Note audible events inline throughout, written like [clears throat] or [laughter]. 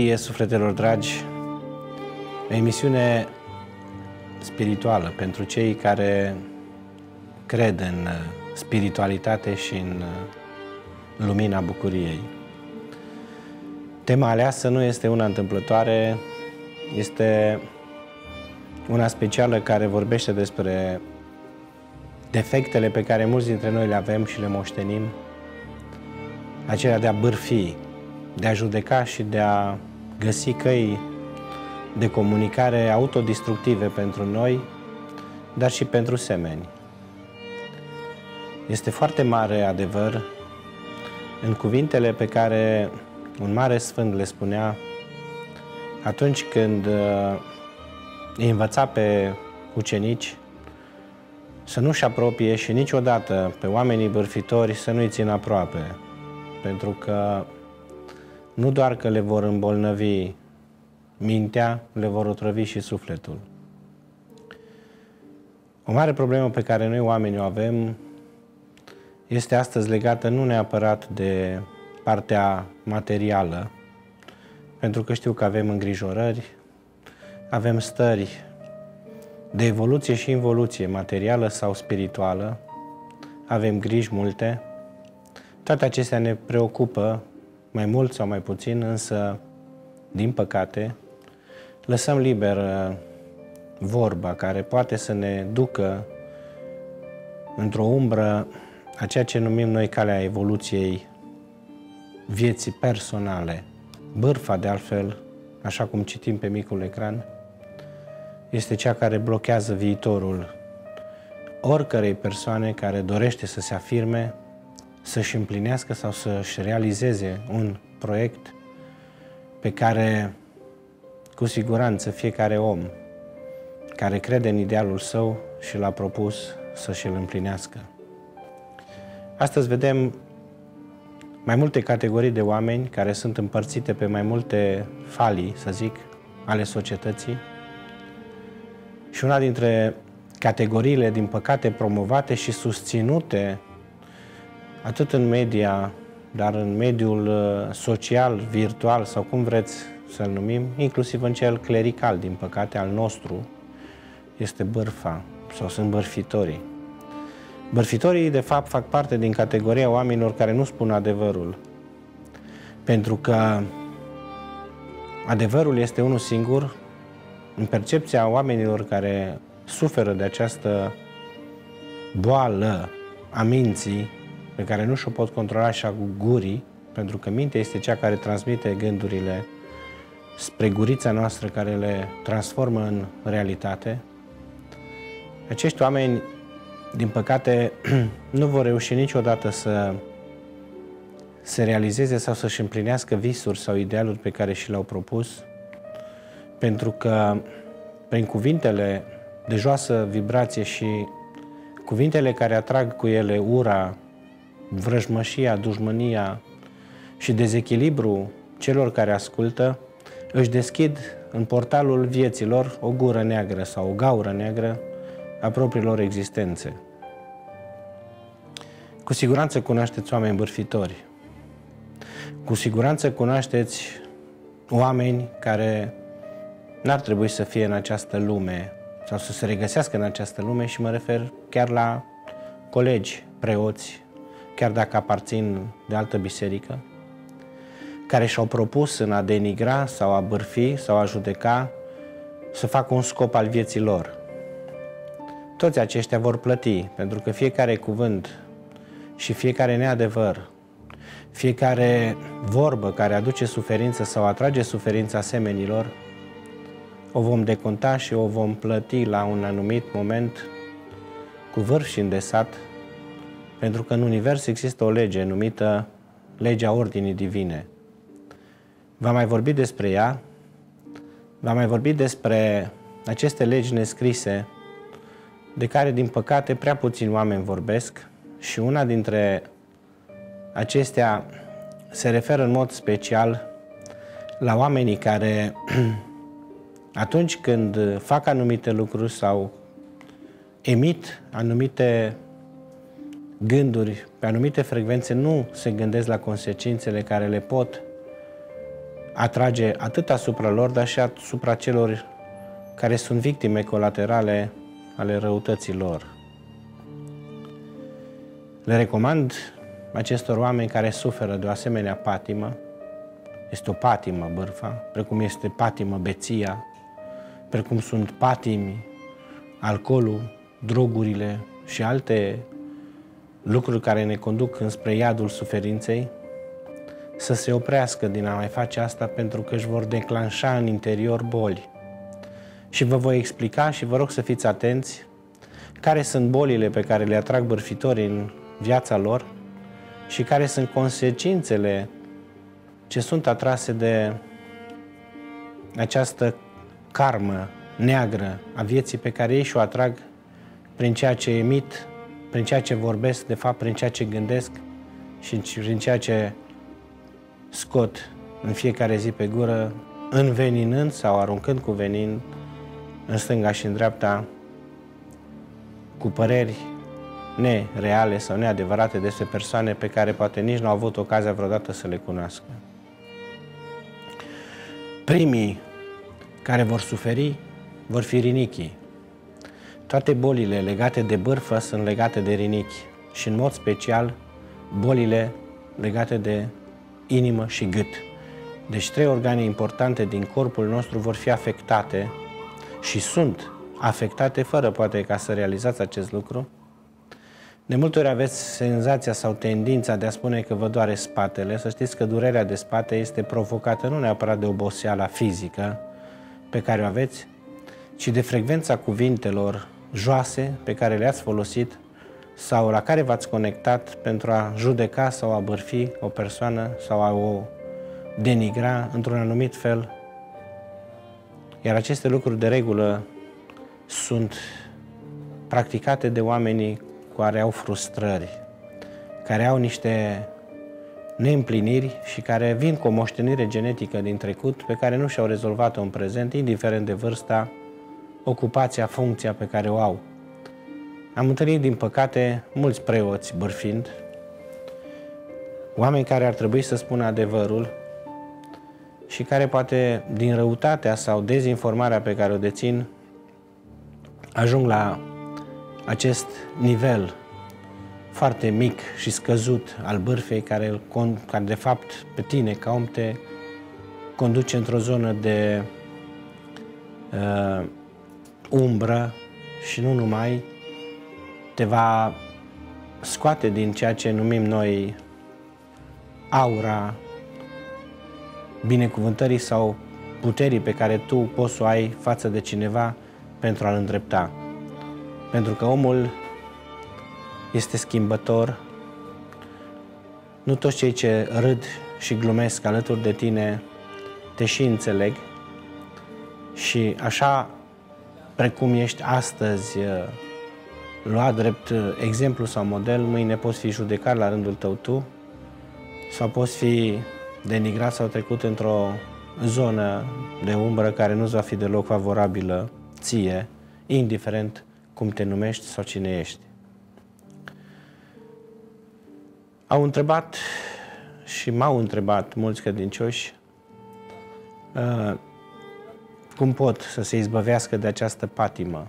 E, sufletelor dragi, o emisiune spirituală pentru cei care cred în spiritualitate și în lumina bucuriei. Tema aleasă nu este una întâmplătoare, este una specială care vorbește despre defectele pe care mulți dintre noi le avem și le moștenim, acelea de a bârfi, de a judeca și de a găsi căi de comunicare autodistructive pentru noi, dar și pentru semeni. Este foarte mare adevăr în cuvintele pe care un mare sfânt le spunea atunci când uh, îi învăța pe ucenici să nu-și apropie și niciodată pe oamenii bârfitori să nu-i țină aproape, pentru că nu doar că le vor îmbolnăvi mintea, le vor otrăvi și sufletul. O mare problemă pe care noi oamenii o avem este astăzi legată nu neapărat de partea materială, pentru că știu că avem îngrijorări, avem stări de evoluție și involuție materială sau spirituală, avem griji multe, toate acestea ne preocupă mai mult sau mai puțin, însă, din păcate, lăsăm liber uh, vorba care poate să ne ducă într-o umbră a ceea ce numim noi calea evoluției vieții personale. Bârfa, de altfel, așa cum citim pe micul ecran, este cea care blochează viitorul oricărei persoane care dorește să se afirme să-și împlinească sau să-și realizeze un proiect pe care, cu siguranță, fiecare om care crede în idealul său și l-a propus să-și îl împlinească. Astăzi vedem mai multe categorii de oameni care sunt împărțite pe mai multe falii, să zic, ale societății. Și una dintre categoriile, din păcate, promovate și susținute atât în media, dar în mediul uh, social, virtual sau cum vreți să-l numim, inclusiv în cel clerical, din păcate, al nostru, este bârfa sau sunt bărfitorii. Bărfitorii, de fapt, fac parte din categoria oamenilor care nu spun adevărul. Pentru că adevărul este unul singur, în percepția oamenilor care suferă de această boală a minții, pe care nu și-o pot controla și a gurii, pentru că mintea este cea care transmite gândurile spre gurița noastră, care le transformă în realitate. Acești oameni, din păcate, [clears throat] nu vor reuși niciodată să se realizeze sau să-și împlinească visuri sau idealuri pe care și le-au propus, pentru că prin cuvintele de joasă vibrație și cuvintele care atrag cu ele ura, vrăjmășia, dușmânia și dezechilibru celor care ascultă, își deschid în portalul vieților o gură neagră sau o gaură neagră a propriilor existențe. Cu siguranță cunoașteți oameni bârfitori. Cu siguranță cunoașteți oameni care n-ar trebui să fie în această lume sau să se regăsească în această lume și mă refer chiar la colegi, preoți, chiar dacă aparțin de altă biserică, care și-au propus în a denigra sau a bârfi sau a judeca să facă un scop al vieții lor. Toți aceștia vor plăti, pentru că fiecare cuvânt și fiecare neadevăr, fiecare vorbă care aduce suferință sau atrage suferința semenilor, o vom deconta și o vom plăti la un anumit moment cu vârf și îndesat pentru că în univers există o lege numită legea ordinii divine. Va mai vorbi despre ea, va mai vorbi despre aceste legi nescrise de care, din păcate, prea puțini oameni vorbesc și una dintre acestea se referă în mod special la oamenii care, [clears throat] atunci când fac anumite lucruri sau emit anumite gânduri pe anumite frecvențe nu se gândesc la consecințele care le pot atrage atât asupra lor, dar și asupra celor care sunt victime colaterale ale răutății lor. Le recomand acestor oameni care suferă de o asemenea patimă, este o patimă bârfa, precum este patimă beția, precum sunt patimi alcoolul, drogurile și alte lucruri care ne conduc înspre iadul suferinței, să se oprească din a mai face asta pentru că își vor declanșa în interior boli. Și vă voi explica și vă rog să fiți atenți care sunt bolile pe care le atrag bărfitorii în viața lor și care sunt consecințele ce sunt atrase de această karmă neagră a vieții pe care ei și-o atrag prin ceea ce emit, prin ceea ce vorbesc, de fapt prin ceea ce gândesc și prin ceea ce scot în fiecare zi pe gură, înveninând sau aruncând cu venin în stânga și în dreapta cu păreri nereale sau neadevărate despre persoane pe care poate nici nu au avut ocazia vreodată să le cunoască. Primii care vor suferi vor fi rinichii. Toate bolile legate de bârfă sunt legate de rinichi și în mod special bolile legate de inimă și gât. Deci trei organe importante din corpul nostru vor fi afectate și sunt afectate fără poate ca să realizați acest lucru. De multe ori aveți senzația sau tendința de a spune că vă doare spatele. Să știți că durerea de spate este provocată nu neapărat de oboseala fizică pe care o aveți, ci de frecvența cuvintelor joase pe care le-ați folosit sau la care v-ați conectat pentru a judeca sau a bărfi o persoană sau a o denigra într-un anumit fel. Iar aceste lucruri de regulă sunt practicate de oamenii care au frustrări, care au niște neîmpliniri și care vin cu o moștenire genetică din trecut pe care nu și-au rezolvat-o în prezent, indiferent de vârsta, ocupația, funcția pe care o au. Am întâlnit, din păcate, mulți preoți bârfind, oameni care ar trebui să spună adevărul și care poate din răutatea sau dezinformarea pe care o dețin ajung la acest nivel foarte mic și scăzut al bârfei care, care de fapt pe tine ca om te conduce într-o zonă de uh, umbră și nu numai, te va scoate din ceea ce numim noi aura binecuvântării sau puterii pe care tu poți să o ai față de cineva pentru a-l îndrepta. Pentru că omul este schimbător. Nu toți cei ce râd și glumesc alături de tine te și înțeleg. Și așa precum ești astăzi uh, luat drept uh, exemplu sau model, mâine poți fi judecat la rândul tău tu sau poți fi denigrat sau trecut într-o zonă de umbră care nu-ți va fi deloc favorabilă ție, indiferent cum te numești sau cine ești. Au întrebat și m-au întrebat mulți credincioși uh, cum pot să se izbăvească de această patimă.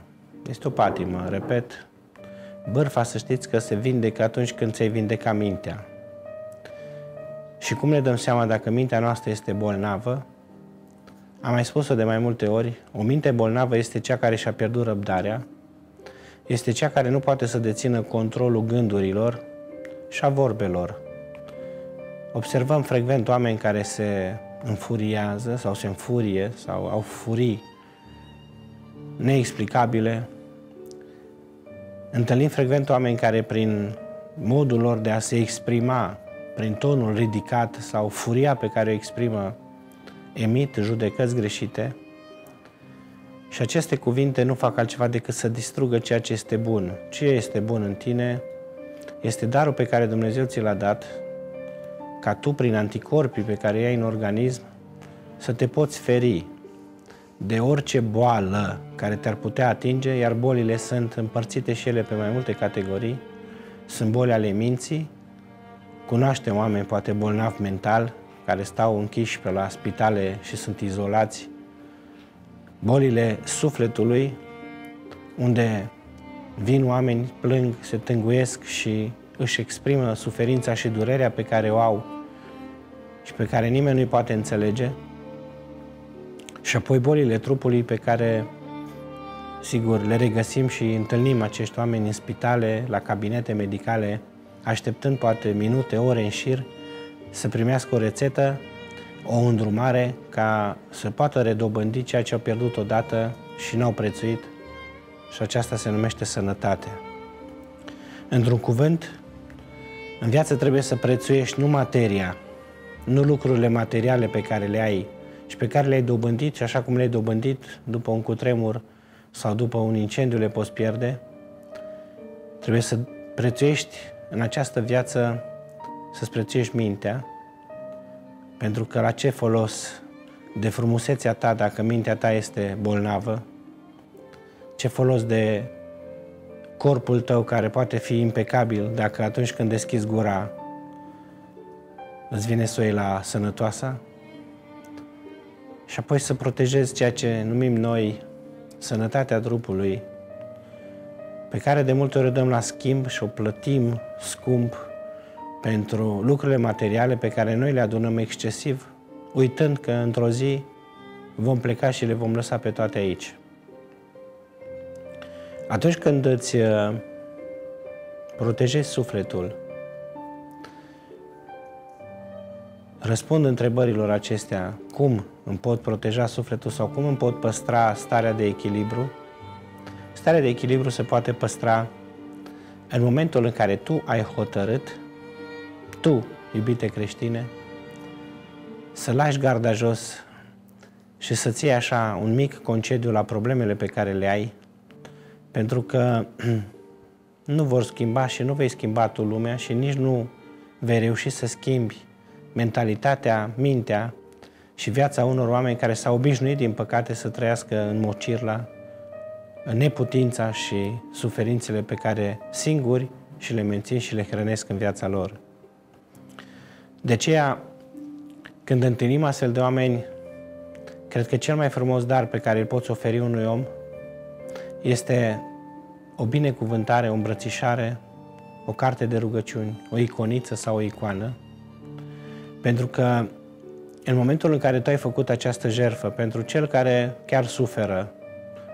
Este o patimă, repet. Bârfa, să știți că se vindecă atunci când ți-ai vindeca mintea. Și cum ne dăm seama dacă mintea noastră este bolnavă? Am mai spus-o de mai multe ori, o minte bolnavă este cea care și-a pierdut răbdarea, este cea care nu poate să dețină controlul gândurilor și a vorbelor. Observăm frecvent oameni care se înfuriază sau se înfurie sau au furii neexplicabile. Întâlnim frecvent oameni care prin modul lor de a se exprima, prin tonul ridicat sau furia pe care o exprimă, emit judecăți greșite și aceste cuvinte nu fac altceva decât să distrugă ceea ce este bun. Ce este bun în tine este darul pe care Dumnezeu ți l-a dat ca tu, prin anticorpii pe care îi ai în organism, să te poți feri de orice boală care te-ar putea atinge, iar bolile sunt împărțite și ele pe mai multe categorii. Sunt boli ale minții, cunoaștem oameni poate bolnavi mental, care stau închiși pe la spitale și sunt izolați, bolile sufletului, unde vin oameni, plâng, se tânguiesc și își exprimă suferința și durerea pe care o au și pe care nimeni nu-i poate înțelege, și apoi bolile trupului pe care, sigur, le regăsim și întâlnim acești oameni în spitale, la cabinete medicale, așteptând poate minute, ore în șir, să primească o rețetă, o îndrumare ca să poată redobândi ceea ce au pierdut odată și n-au prețuit și aceasta se numește sănătate. Într-un cuvânt, în viață trebuie să prețuiești nu materia, nu lucrurile materiale pe care le ai și pe care le-ai dobândit și așa cum le-ai dobândit după un cutremur sau după un incendiu le poți pierde, trebuie să prețuiești în această viață, să-ți prețuiești mintea, pentru că la ce folos de frumusețea ta dacă mintea ta este bolnavă? Ce folos de corpul tău care poate fi impecabil dacă atunci când deschizi gura îți vine să o iei la sănătoasa? Și apoi să protejezi ceea ce numim noi sănătatea trupului, pe care de multe ori o dăm la schimb și o plătim scump pentru lucrurile materiale pe care noi le adunăm excesiv, uitând că într-o zi vom pleca și le vom lăsa pe toate aici. Atunci când îți uh, protejezi sufletul, răspund întrebărilor acestea, cum îmi pot proteja sufletul sau cum îmi pot păstra starea de echilibru, starea de echilibru se poate păstra în momentul în care tu ai hotărât, tu, iubite creștine, să lași garda jos și să-ți iei așa un mic concediu la problemele pe care le ai, pentru că [clears throat] nu vor schimba și nu vei schimba tu lumea și nici nu vei reuși să schimbi mentalitatea, mintea și viața unor oameni care s-au obișnuit, din păcate, să trăiască în mocirla, în neputința și suferințele pe care singuri și le mențin și le hrănesc în viața lor. De aceea, când întâlnim astfel de oameni, cred că cel mai frumos dar pe care îl poți oferi unui om este o binecuvântare, o îmbrățișare, o carte de rugăciuni, o iconiță sau o icoană, pentru că în momentul în care tu ai făcut această jerfă pentru cel care chiar suferă,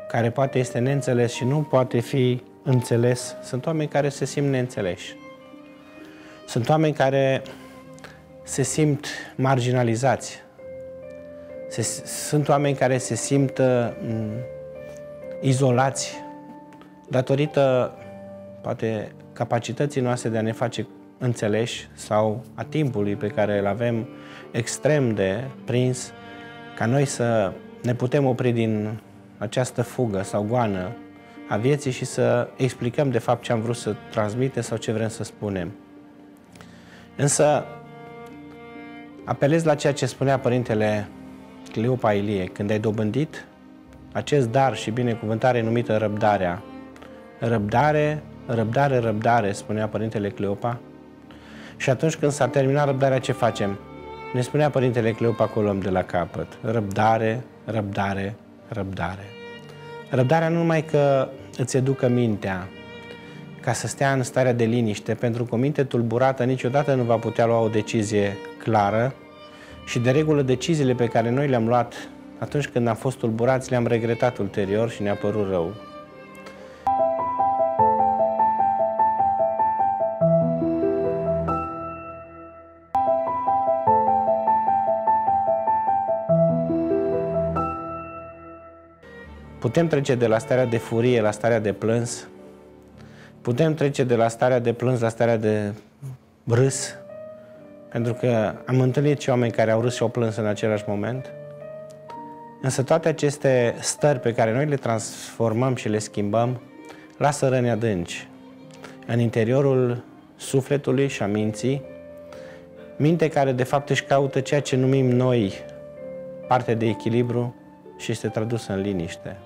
care poate este neînțeles și nu poate fi înțeles, sunt oameni care se simt neînțeleși. Sunt oameni care se simt marginalizați. Se, sunt oameni care se simt uh, izolați datorită, poate, capacității noastre de a ne face înțeleși sau a timpului pe care îl avem extrem de prins, ca noi să ne putem opri din această fugă sau goană a vieții și să explicăm de fapt ce am vrut să transmite sau ce vrem să spunem. Însă apelez la ceea ce spunea Părintele Cleopa Ilie, când ai dobândit acest dar și binecuvântare numită răbdarea. Răbdare, răbdare, răbdare, spunea Părintele Cleopa, și atunci când s-a terminat răbdarea, ce facem? Ne spunea Părintele Cleopa că o luăm de la capăt. Răbdare, răbdare, răbdare. Răbdarea nu numai că îți educă mintea, ca să stea în starea de liniște, pentru că o minte tulburată niciodată nu va putea lua o decizie clară și de regulă deciziile pe care noi le-am luat atunci când am fost tulburați le-am regretat ulterior și ne-a părut rău. Putem trece de la starea de furie la starea de plâns. Putem trece de la starea de plâns la starea de râs. Pentru că am întâlnit și oameni care au râs și au plâns în același moment. Însă toate aceste stări pe care noi le transformăm și le schimbăm, lasă răni adânci în interiorul sufletului și a minții, minte care de fapt își caută ceea ce numim noi parte de echilibru și este tradusă în liniște.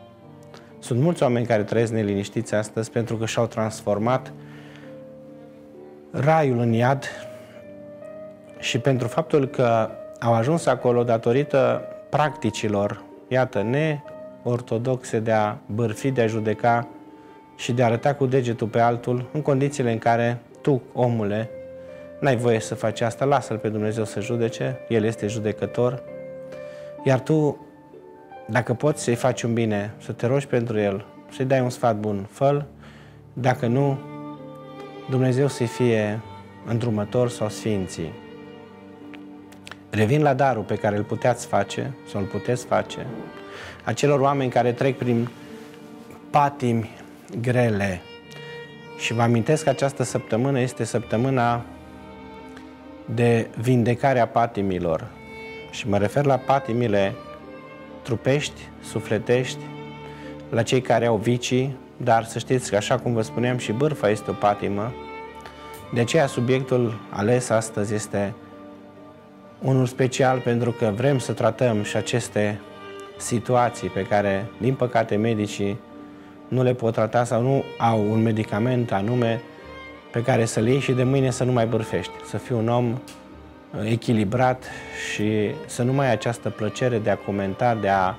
Sunt mulți oameni care trăiesc neliniștiți astăzi pentru că și-au transformat raiul în iad și pentru faptul că au ajuns acolo datorită practicilor, iată, neortodoxe de a bârfi, de a judeca și de a arăta cu degetul pe altul în condițiile în care tu, omule, n-ai voie să faci asta, lasă-L pe Dumnezeu să judece, El este judecător, iar tu, dacă poți să-i faci un bine, să te rogi pentru El, să-i dai un sfat bun, fă dacă nu, Dumnezeu să-i fie îndrumător sau sfinții. Revin la darul pe care îl puteți face sau îl puteți face acelor oameni care trec prin patimi grele. Și vă amintesc că această săptămână este săptămâna de vindecare a patimilor. Și mă refer la patimile trupești, sufletești, la cei care au vicii, dar să știți că așa cum vă spuneam și bârfa este o patimă. De aceea subiectul ales astăzi este unul special pentru că vrem să tratăm și aceste situații pe care, din păcate, medicii nu le pot trata sau nu au un medicament anume pe care să-l iei și de mâine să nu mai bârfești, să fii un om uh, echilibrat și să nu mai ai această plăcere de a comenta, de a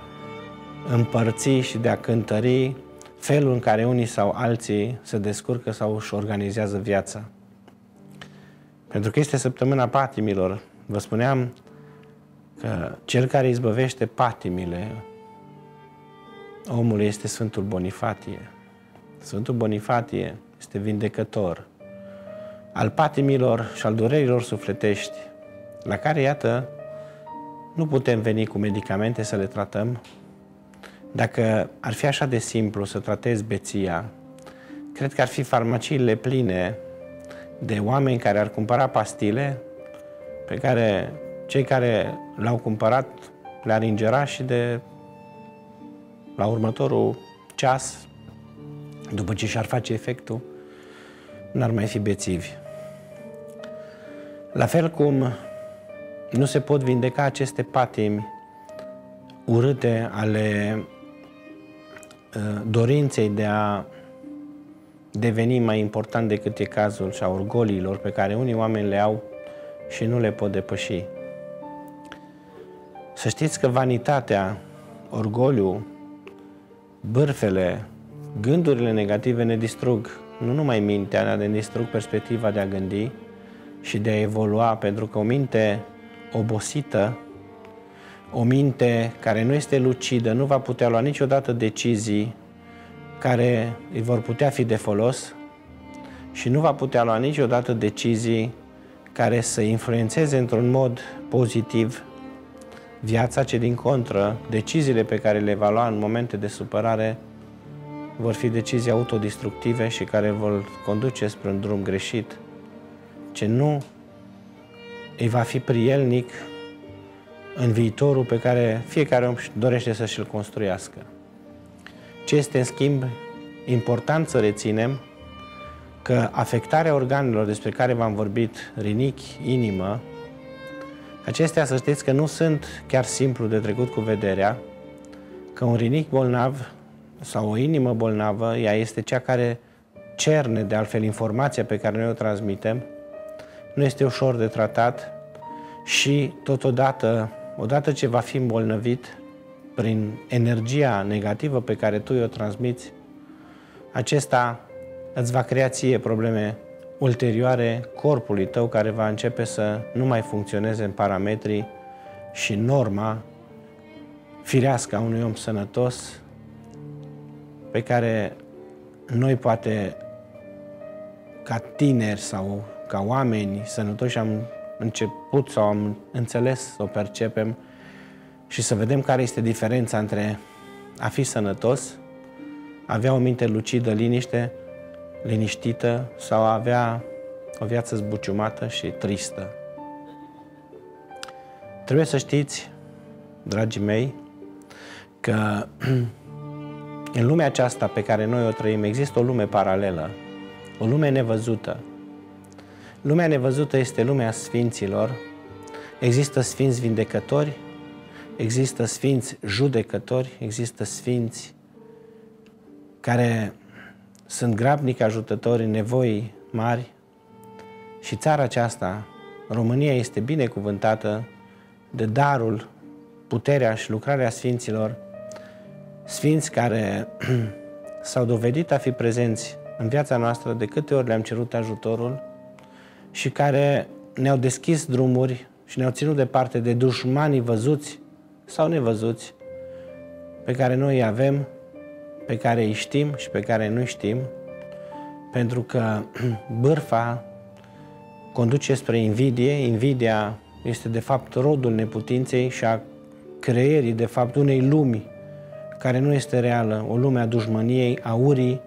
împărți și de a cântări felul în care unii sau alții se descurcă sau își organizează viața. Pentru că este săptămâna patimilor. Vă spuneam că cel care izbăvește patimile omului este Sfântul Bonifatie. Sfântul Bonifatie este vindecător al patimilor și al durerilor sufletești, la care, iată, nu putem veni cu medicamente să le tratăm. Dacă ar fi așa de simplu să tratezi beția, cred că ar fi farmaciile pline de oameni care ar cumpăra pastile pe care cei care le-au cumpărat le-ar ingera și de la următorul ceas, după ce și-ar face efectul, n-ar mai fi bețivi. La fel cum nu se pot vindeca aceste patimi urâte ale uh, dorinței de a deveni mai important decât e cazul și a orgoliilor pe care unii oameni le au și nu le pot depăși. Să știți că vanitatea, orgoliul, bârfele, gândurile negative ne distrug nu numai mintea, ne distrug perspectiva de a gândi și de a evolua, pentru că o minte obosită, o minte care nu este lucidă, nu va putea lua niciodată decizii care îi vor putea fi de folos și nu va putea lua niciodată decizii care să influențeze într-un mod pozitiv viața, ce din contră, deciziile pe care le va lua în momente de supărare vor fi decizii autodistructive și care vor conduce spre un drum greșit, ce nu îi va fi prielnic în viitorul pe care fiecare om dorește să și-l construiască. Ce este, în schimb, important să reținem că afectarea organelor despre care v-am vorbit, rinichi, inimă, acestea să știți că nu sunt chiar simplu de trecut cu vederea, că un rinic bolnav sau o inimă bolnavă, ea este cea care cerne de altfel informația pe care noi o transmitem, nu este ușor de tratat și totodată, odată ce va fi îmbolnăvit prin energia negativă pe care tu o transmiți, acesta îți va crea ție probleme ulterioare corpului tău care va începe să nu mai funcționeze în parametrii și norma firească a unui om sănătos pe care noi poate ca tineri sau ca oameni sănătoși am început sau am înțeles să o percepem și să vedem care este diferența între a fi sănătos, avea o minte lucidă, liniște, liniștită sau a avea o viață zbuciumată și tristă. Trebuie să știți, dragii mei, că [clears throat] în lumea aceasta pe care noi o trăim există o lume paralelă, o lume nevăzută. Lumea nevăzută este lumea sfinților. Există sfinți vindecători, există sfinți judecători, există sfinți care sunt grabnic ajutători în nevoi mari și țara aceasta, România, este binecuvântată de darul, puterea și lucrarea Sfinților, Sfinți care [clears throat] s-au dovedit a fi prezenți în viața noastră de câte ori le-am cerut ajutorul și care ne-au deschis drumuri și ne-au ținut departe de dușmanii văzuți sau nevăzuți pe care noi îi avem, pe care îi știm și pe care nu știm, pentru că [clears throat] bârfa conduce spre invidie, invidia este de fapt rodul neputinței și a creierii de fapt unei lumi care nu este reală, o lume a dușmăniei, a urii,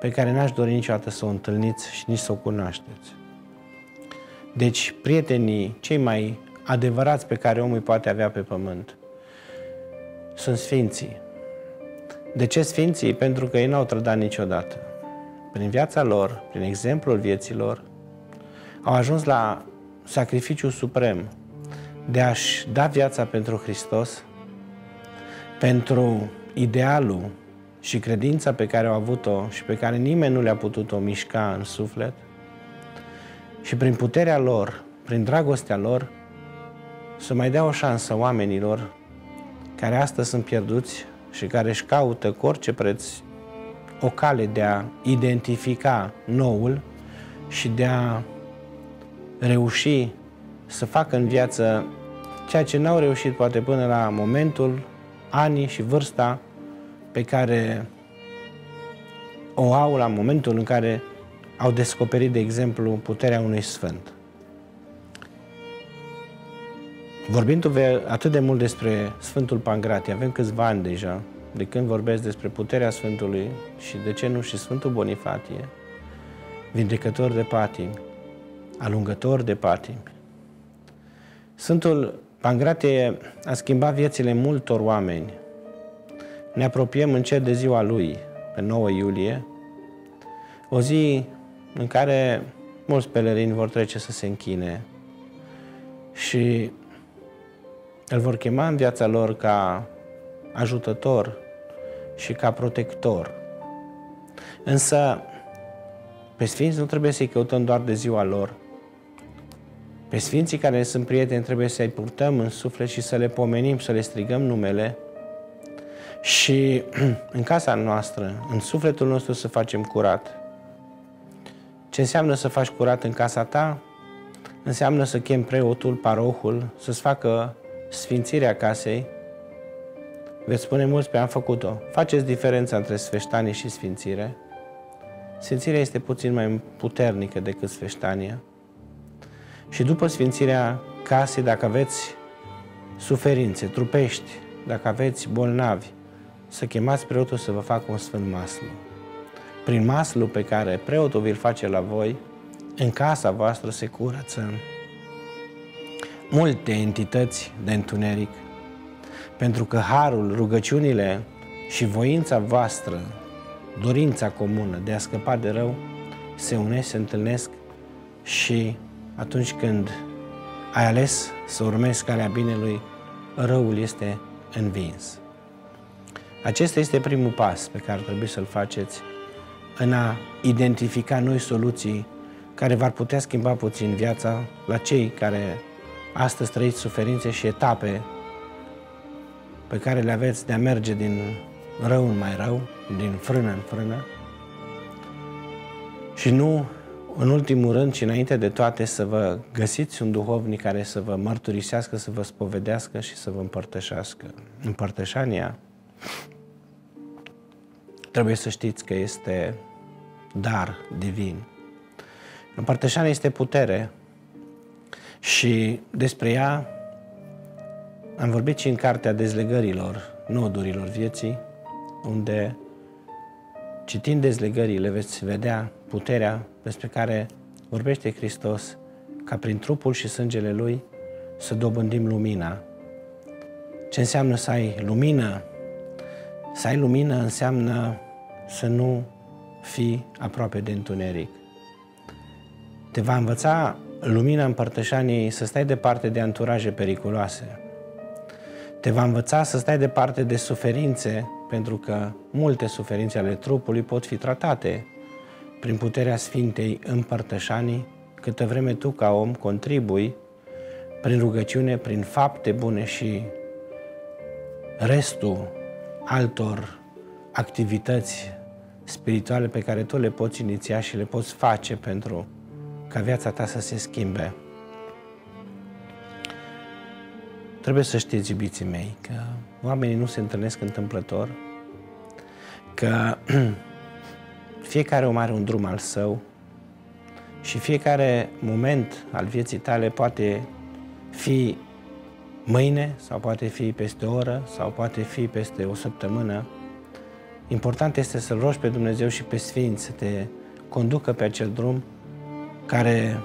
pe care n-aș dori niciodată să o întâlniți și nici să o cunoașteți. Deci, prietenii cei mai adevărați pe care omul îi poate avea pe pământ sunt sfinții. De ce sfinții? Pentru că ei n-au trădat niciodată. Prin viața lor, prin exemplul vieților, au ajuns la sacrificiul suprem de a-și da viața pentru Hristos, pentru idealul și credința pe care au avut-o și pe care nimeni nu le-a putut-o mișca în suflet, și prin puterea lor, prin dragostea lor, să mai dea o șansă oamenilor care astăzi sunt pierduți și care își caută cu orice preț o cale de a identifica noul și de a reuși să facă în viață ceea ce n-au reușit poate până la momentul, anii și vârsta pe care o au la momentul în care au descoperit, de exemplu, puterea unui sfânt. Vorbindu atât de mult despre Sfântul Pangrati, avem câțiva ani deja, de când vorbesc despre puterea Sfântului și de ce nu și Sfântul Bonifatie, vindecător de patimi, alungător de patimi. Sfântul Pangratie a schimbat viețile multor oameni. Ne apropiem încet de ziua lui, pe 9 iulie, o zi în care mulți pelerini vor trece să se închine și îl vor chema în viața lor ca ajutător și ca protector. Însă, pe sfinți nu trebuie să-i căutăm doar de ziua lor. Pe sfinții care sunt prieteni trebuie să-i purtăm în suflet și să le pomenim, să le strigăm numele și [clears throat] în casa noastră, în sufletul nostru să facem curat. Ce înseamnă să faci curat în casa ta? Înseamnă să chem preotul, parohul, să-ți facă sfințirea casei. Veți spune mulți pe am făcut-o. Faceți diferența între sfeștanie și sfințire. Sfințirea este puțin mai puternică decât sfeștania. Și după sfințirea casei, dacă aveți suferințe trupești, dacă aveți bolnavi, să chemați preotul să vă facă un sfânt maslu prin maslu pe care preotul vi-l face la voi, în casa voastră se curăță multe entități de întuneric, pentru că harul, rugăciunile și voința voastră, dorința comună de a scăpa de rău, se unesc, se întâlnesc și atunci când ai ales să urmezi calea binelui, răul este învins. Acesta este primul pas pe care ar trebui să-l faceți în a identifica noi soluții care v-ar putea schimba puțin viața la cei care astăzi trăiți suferințe și etape pe care le aveți de a merge din rău în mai rău, din frână în frână. Și nu, în ultimul rând și înainte de toate, să vă găsiți un duhovnic care să vă mărturisească, să vă spovedească și să vă împărtășească. Împărtășania trebuie să știți că este dar divin. Împărtășania este putere și despre ea am vorbit și în cartea dezlegărilor, nodurilor vieții, unde citind dezlegările veți vedea puterea despre care vorbește Hristos ca prin trupul și sângele Lui să dobândim lumina. Ce înseamnă să ai lumină? Să ai lumină înseamnă să nu fi aproape de întuneric. Te va învăța lumina împărtășaniei să stai departe de anturaje periculoase. Te va învăța să stai departe de suferințe, pentru că multe suferințe ale trupului pot fi tratate prin puterea Sfintei împărtășanii, câtă vreme tu ca om contribui prin rugăciune, prin fapte bune și restul altor activități spirituale pe care tu le poți iniția și le poți face pentru ca viața ta să se schimbe. Trebuie să știți, iubiții mei, că oamenii nu se întâlnesc întâmplător, că [clears throat] fiecare om are un drum al său și fiecare moment al vieții tale poate fi mâine sau poate fi peste o oră sau poate fi peste o săptămână. Important este să-L rogi pe Dumnezeu și pe Sfinți să te conducă pe acel drum care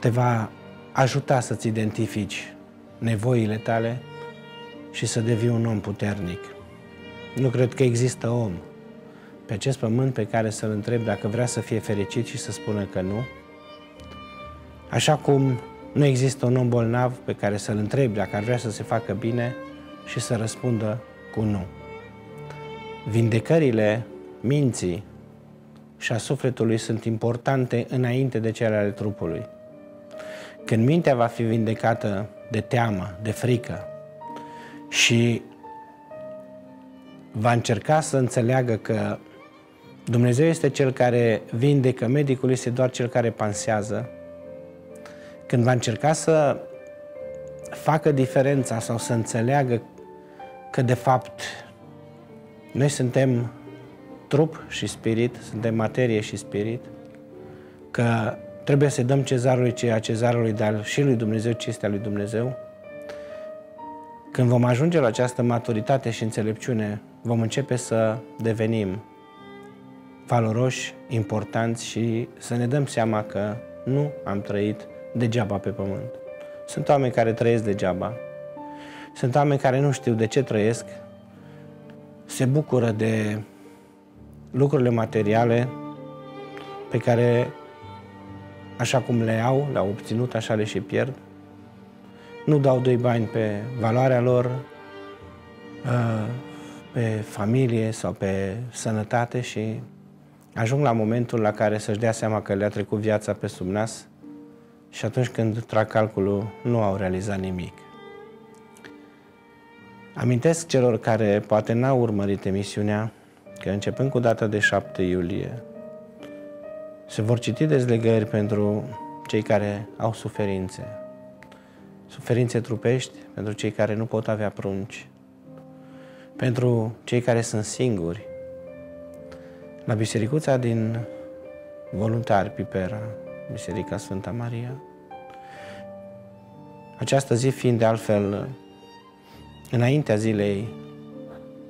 te va ajuta să-ți identifici nevoile tale și să devii un om puternic. Nu cred că există om pe acest pământ pe care să-l întreb dacă vrea să fie fericit și să spună că nu. Așa cum nu există un om bolnav pe care să-l întreb dacă ar vrea să se facă bine și să răspundă cu nu. Vindecările minții și a sufletului sunt importante înainte de cele ale trupului. Când mintea va fi vindecată de teamă, de frică și va încerca să înțeleagă că Dumnezeu este cel care vindecă, medicul este doar cel care pansează, când va încerca să facă diferența sau să înțeleagă că de fapt noi suntem trup și spirit, suntem materie și spirit, că trebuie să dăm cezarului ceea cezarului, dar și lui Dumnezeu ce este al lui Dumnezeu. Când vom ajunge la această maturitate și înțelepciune, vom începe să devenim valoroși, importanți și să ne dăm seama că nu am trăit degeaba pe pământ. Sunt oameni care trăiesc degeaba. Sunt oameni care nu știu de ce trăiesc, se bucură de lucrurile materiale pe care, așa cum le au, le-au obținut, așa le și pierd. Nu dau doi bani pe valoarea lor, uh, pe familie sau pe sănătate și ajung la momentul la care să-și dea seama că le-a trecut viața pe sub nas și atunci când trag calculul nu au realizat nimic. Amintesc celor care poate n-au urmărit emisiunea că începând cu data de 7 iulie se vor citi dezlegări pentru cei care au suferințe. Suferințe trupești pentru cei care nu pot avea prunci, pentru cei care sunt singuri. La bisericuța din Voluntari Pipera, Biserica Sfânta Maria, această zi fiind de altfel înaintea zilei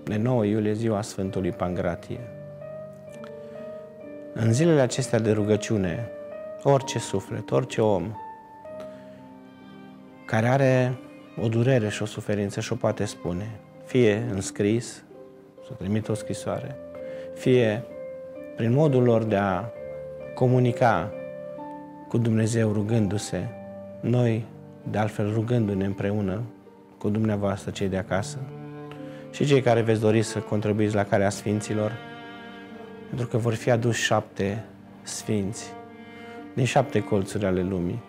de 9 iulie, ziua Sfântului Pangratie. În zilele acestea de rugăciune, orice suflet, orice om care are o durere și o suferință și o poate spune, fie în scris, să trimită o scrisoare, fie prin modul lor de a comunica cu Dumnezeu rugându-se, noi, de altfel rugându-ne împreună cu dumneavoastră cei de acasă, și cei care veți dori să contribuiți la calea Sfinților, pentru că vor fi aduși șapte Sfinți din șapte colțuri ale lumii,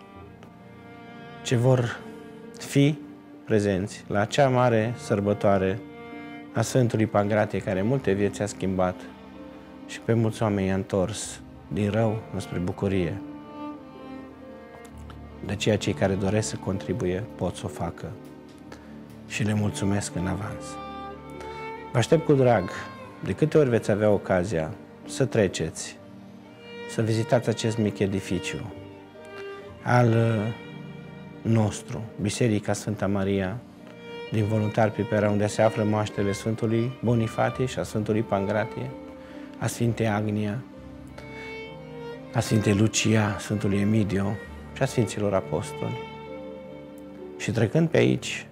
ce vor fi prezenți la cea mare sărbătoare a Sfântului Pangratie, care multe vieți a schimbat și pe mulți oameni i-a întors din rău înspre bucurie. De ceea cei care doresc să contribuie pot să o facă și le mulțumesc în avans. Vă aștept cu drag. De câte ori veți avea ocazia să treceți, să vizitați acest mic edificiu al uh, nostru, Biserica Sfânta Maria, din Voluntar Pipera, unde se află moaștele Sfântului Bonifatie și a Sfântului Pangratie, a Sfintei Agnia, a Sfintei Lucia, Sfântului Emidio și a Sfinților Apostoli. Și trecând pe aici,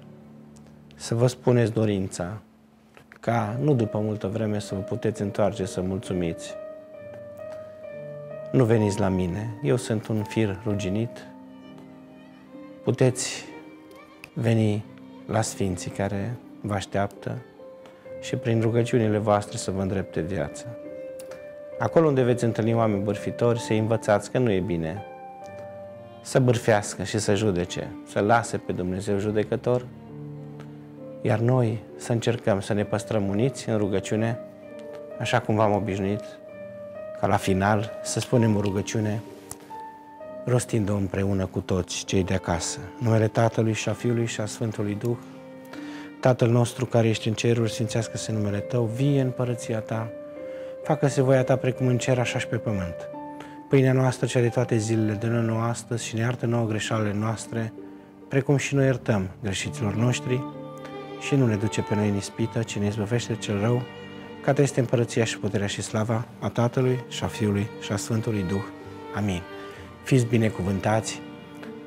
să vă spuneți dorința ca nu după multă vreme să vă puteți întoarce să mulțumiți. Nu veniți la mine, eu sunt un fir ruginit. Puteți veni la Sfinții care vă așteaptă și prin rugăciunile voastre să vă îndrepte viața. Acolo unde veți întâlni oameni bârfitori, să învățați că nu e bine să bârfească și să judece, să lase pe Dumnezeu judecător, iar noi să încercăm să ne păstrăm uniți în rugăciune, așa cum v-am obișnuit, ca la final să spunem o rugăciune rostind-o împreună cu toți cei de acasă. Numele Tatălui și a Fiului și a Sfântului Duh, Tatăl nostru care ești în ceruri, sfințească-se numele Tău, vie în părăția Ta, facă-se voia Ta precum în cer, așa și pe pământ. Pâinea noastră, cea de toate zilele, dă-ne nouă astăzi și ne iartă nouă greșalele noastre, precum și noi iertăm greșiților noștri și nu ne duce pe noi în ispită, ci ne izbăvește cel rău, ca este împărăția și puterea și slava a Tatălui și a Fiului și a Sfântului Duh. Amin. Fiți binecuvântați,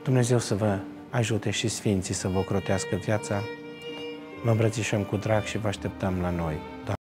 Dumnezeu să vă ajute și Sfinții să vă crotească viața. Vă îmbrățișăm cu drag și vă așteptăm la noi.